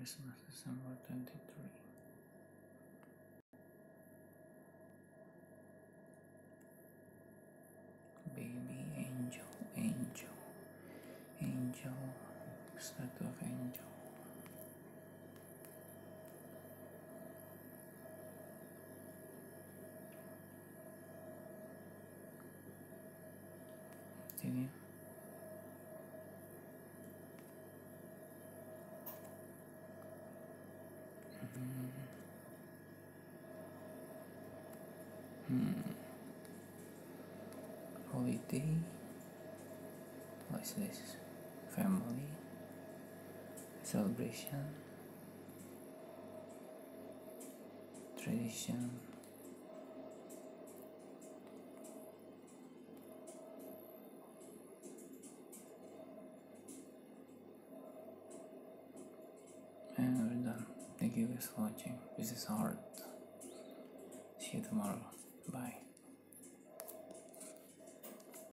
Christmas, December 23. Baby angel, angel, angel, statue of angel. Continue. Hmm. Holiday. What is this? Family. Celebration. Tradition. You guys watching. This is hard. See you tomorrow. Bye.